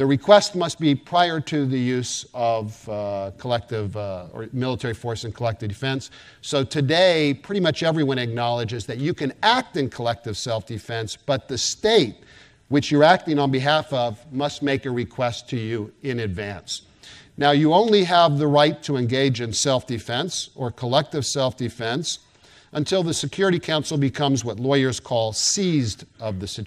The request must be prior to the use of uh, collective uh, or military force in collective defense. So today, pretty much everyone acknowledges that you can act in collective self defense, but the state, which you're acting on behalf of, must make a request to you in advance. Now, you only have the right to engage in self defense or collective self defense until the Security Council becomes what lawyers call seized of the situation.